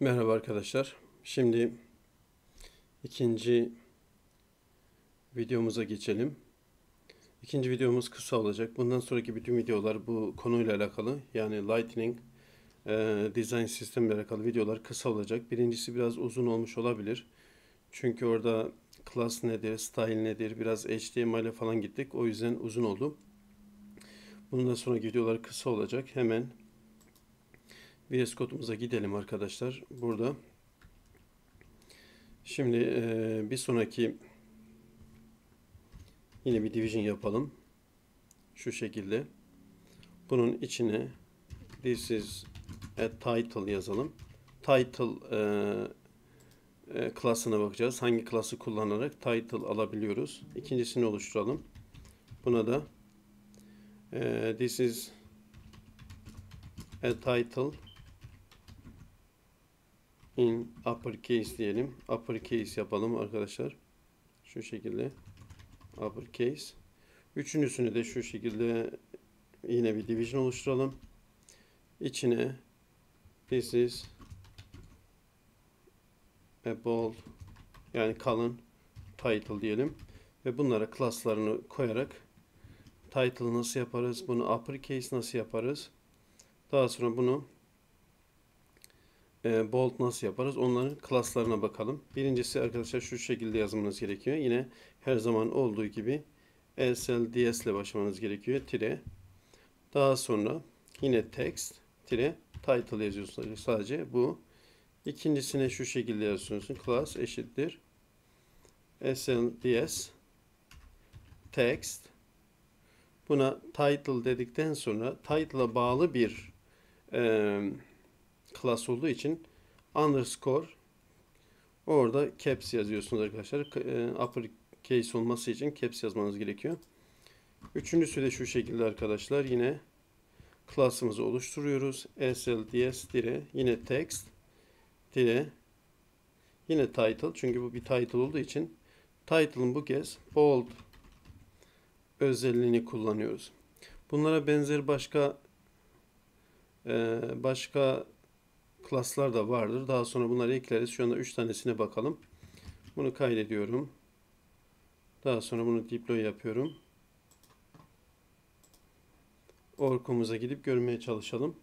Merhaba arkadaşlar. Şimdi ikinci videomuza geçelim. İkinci videomuz kısa olacak. Bundan sonraki bütün videolar bu konuyla alakalı. Yani Lightning e, Design sistemle alakalı videolar kısa olacak. Birincisi biraz uzun olmuş olabilir. Çünkü orada class nedir, style nedir, biraz HTML'e falan gittik. O yüzden uzun oldu. Bundan sonraki videolar kısa olacak. Hemen VS Code'umuza gidelim arkadaşlar. Burada. Şimdi e, bir sonraki yine bir division yapalım. Şu şekilde. Bunun içine this is a title yazalım. Title e, e, klasına bakacağız. Hangi klası kullanarak title alabiliyoruz. İkincisini oluşturalım. Buna da e, this is a title in uppercase diyelim. Uppercase yapalım arkadaşlar. Şu şekilde uppercase. Üçüncüsünü de şu şekilde yine bir division oluşturalım. İçine this is a bold yani kalın title diyelim ve bunlara klaslarını koyarak title nasıl yaparız? Bunu uppercase nasıl yaparız? Daha sonra bunu e, bold nasıl yaparız? Onların klaslarına bakalım. Birincisi arkadaşlar şu şekilde yazmanız gerekiyor. Yine her zaman olduğu gibi SLDS ile başlamanız gerekiyor. Tire. Daha sonra yine text tire title yazıyorsunuz. Sadece bu. İkincisine şu şekilde yazıyorsunuz. Class eşittir SLDS text buna title dedikten sonra title'a bağlı bir e, class olduğu için underscore orada caps yazıyorsunuz arkadaşlar. E, upper case olması için caps yazmanız gerekiyor. Üçüncüsü de şu şekilde arkadaşlar. Yine class'ımızı oluşturuyoruz. slds dire yine text dire yine title çünkü bu bir title olduğu için title'ın bu kez bold özelliğini kullanıyoruz. Bunlara benzer başka e, başka klaslar da vardır. Daha sonra bunları ekleriz. Şu anda 3 tanesine bakalım. Bunu kaydediyorum. Daha sonra bunu deploy yapıyorum. Orkumuza gidip görmeye çalışalım.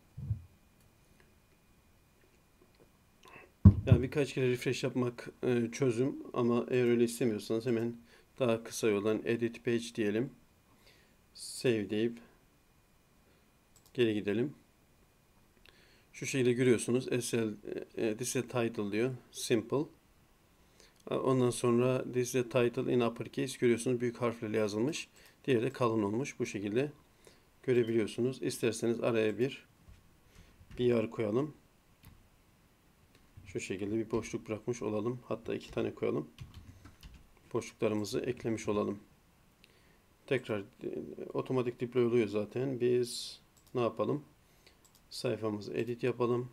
Yani birkaç kere refresh yapmak e, çözüm ama eğer öyle istemiyorsanız hemen daha kısa yoldan edit page diyelim. Save deyip geri gidelim. Şu şekilde görüyorsunuz. SL, this is title diyor. Simple. Ondan sonra this is title in uppercase görüyorsunuz. Büyük harflerle yazılmış. Diğeri de kalın olmuş. Bu şekilde görebiliyorsunuz. İsterseniz araya bir yer koyalım. Şu şekilde bir boşluk bırakmış olalım. Hatta iki tane koyalım. Boşluklarımızı eklemiş olalım. Tekrar e, otomatik deploy oluyor zaten. Biz ne yapalım? Sayfamızı edit yapalım.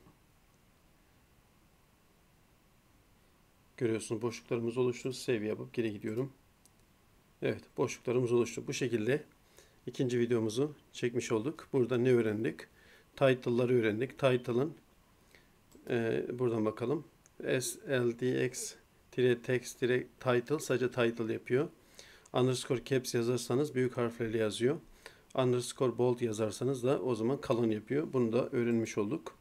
Görüyorsunuz boşluklarımız oluştu. Save yapıp geri gidiyorum. Evet boşluklarımız oluştu. Bu şekilde ikinci videomuzu çekmiş olduk. Burada ne öğrendik? Title'ları öğrendik. Title'ın e, buradan bakalım. SLDX text title sadece title yapıyor. Underscore caps yazarsanız büyük harflerle yazıyor underscore bold yazarsanız da o zaman kalın yapıyor. Bunu da öğrenmiş olduk.